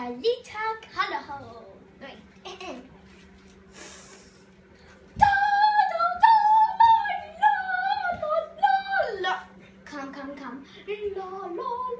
Kalita Kalaho. Wait. Come, come, come. La. La,